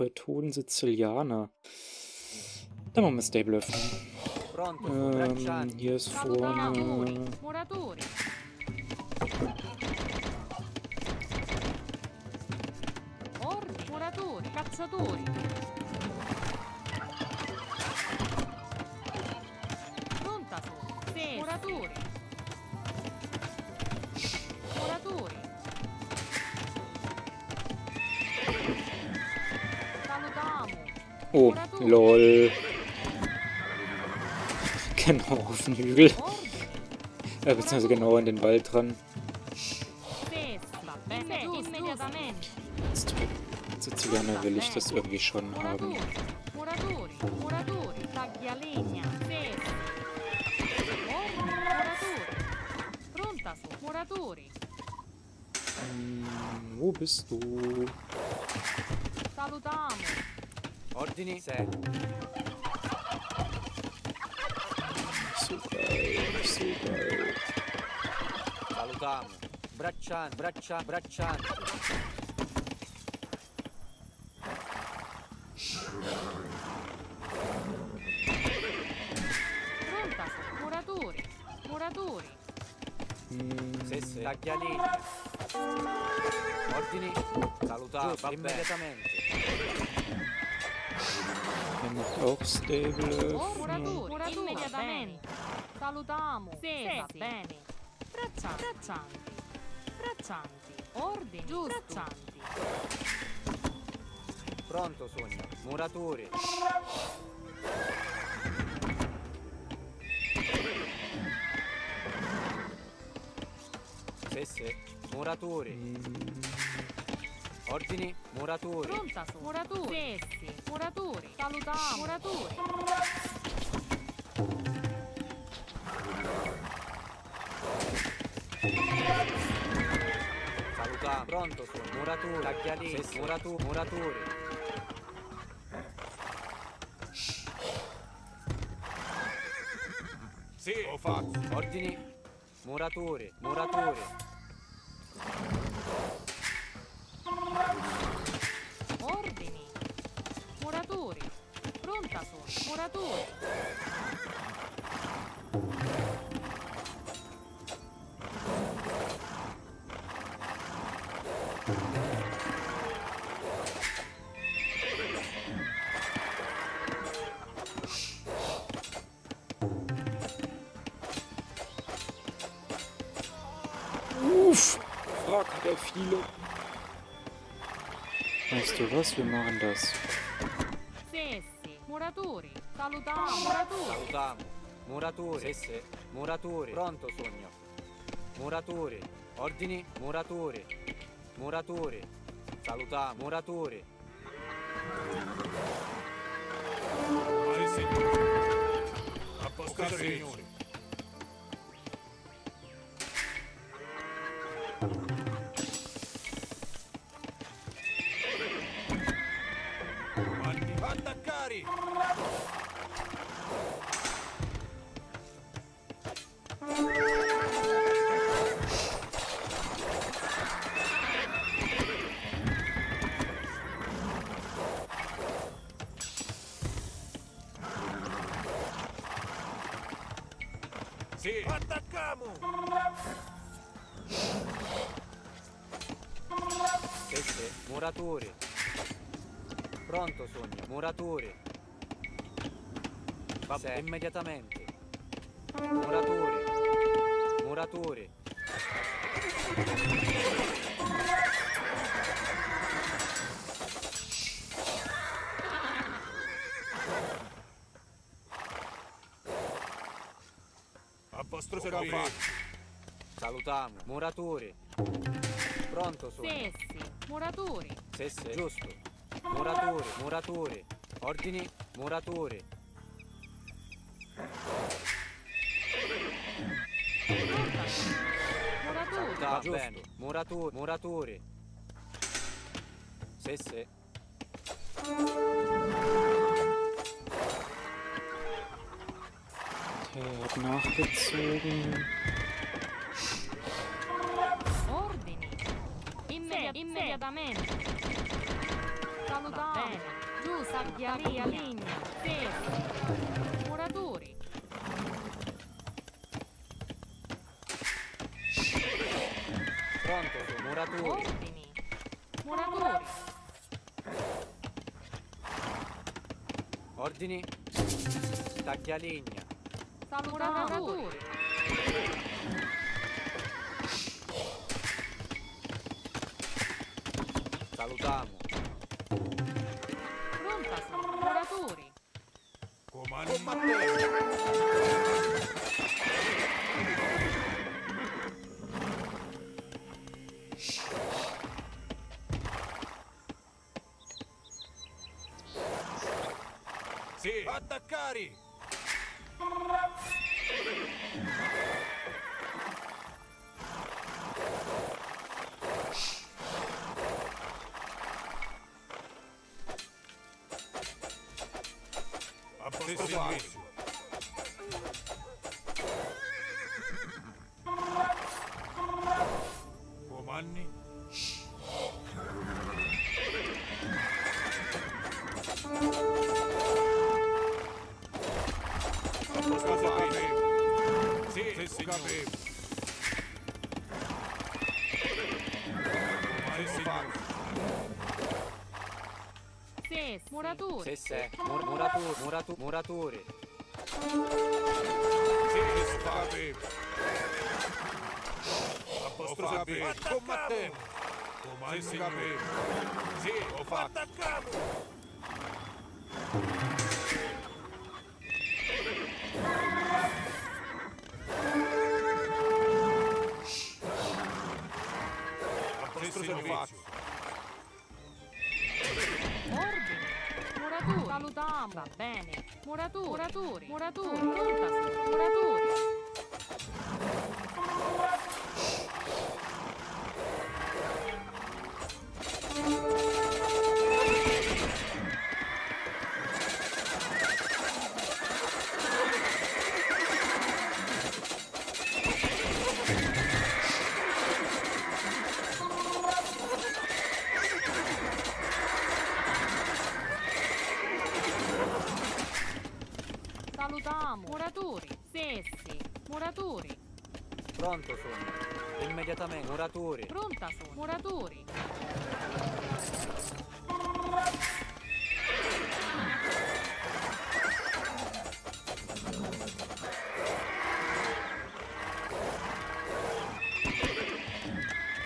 Teutonen Sizilianer. Dann machen wir Stable öffnen. Ähm, hier ist vorne... Pronta su. Oh, lol. Genau auf den Hügel. Äh, beziehungsweise genau in den Wald dran. Zu Zigeuner will ich das irgendwie schon haben. Hm, wo bist du? Salutamos. Ordini 6. So geil, so geil. Salutiamo. Braccianti, braccia, braccianti. Pronta muratori, muratori. Hm, Sì, sì. Taglialini. Ordini. Salutiamo. Giusto, immediatamente. Macht auch Stable Oh, muratori. Immediatamente. Salutiamo. Sì, va bene. Braccianti, braccianti, braccianti. Ordini, braccianti. Pronto sogno. Muratori. Sì, sì. Muratori. Hm, Ordini. Muratori. Pronta su, muratori. Sì, sì, muratori. Salutiamo, muratori. Salutiamo. Pronto sogno. Muratori. Sì. Muratu- muratori. Sì, ho fatto. Ordini. Muratori. Muratori. Viele. Weißt du was? Wir machen das. Sessi. Muratori. Salutiamo. Muratori. Salutiamo. Muratori. Sì, sì. Muratori. Pronto sogno. Muratori. Ordini. Muratori. Muratori. Salutiamo. Muratori. Sì, signore. Muratori. Pronto sogno. Muratori. Va bene. Immediatamente. Muratori. Muratori. A vostro servizio. Salutiamo. Muratori. Pronto sogno. Sessi. Muratori. Sì, sì. Giusto. Muratori. Muratori. Ordini. Muratori. Muratori. Va bene. Muratori. Muratori. Sì, sì. Der hat immediatamente. Salutiamo. Bene. Giù, tagliaria, legna. Fersi. Muratori. Pronto sono. Muratori. Ordini. Muratori. Ordini. Taglialegna. Salutatori. Salutamo. Pronta sono. Muratori. Comandante. Sì. Attaccare. A vostro servizio. Comandi. A vostro servizio. Sì, sì, signore. Sì, Ses. Muratori. Se se. Mur- muratori. Muratu- muratori. Sì, signore. A vostro servizio. Combattiamo. Comandi, signore. Sì, ho fatto. Attacchiamo. A vostro servizio. Ordini. Muratori. Salutiamo. Va bene. Muratori. Muratori. Pronta sono. Salutiamo. Muratori. Sessi. Muratori. Pronto sono. Immediatamente. Muratori. Pronta sono. Muratori.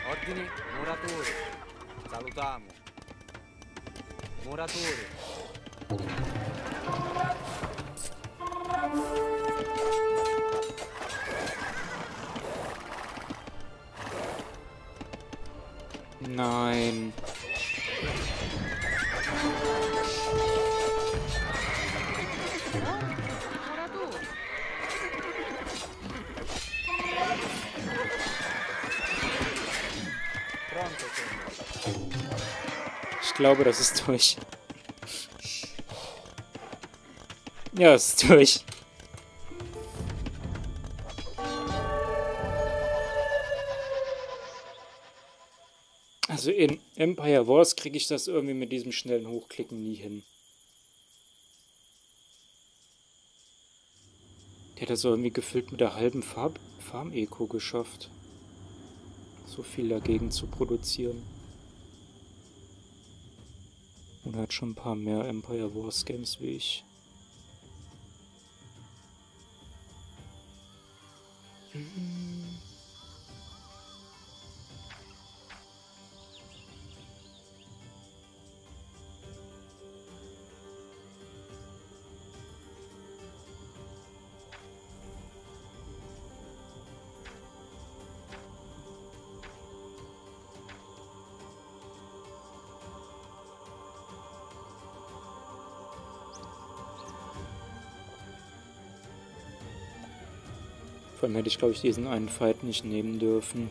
Ordini. Muratori. Salutamo. Muratori. Nein. Ich glaube, das ist durch. Ja, es ist durch. Also in Empire Wars kriege ich das irgendwie mit diesem schnellen Hochklicken nie hin. Der hat das irgendwie gefüllt mit der halben Farm-Eco geschafft. So viel dagegen zu produzieren. Und hat schon ein paar mehr Empire Wars Games wie ich. Vor allem hätte ich, glaube ich, diesen einen Fight nicht nehmen dürfen.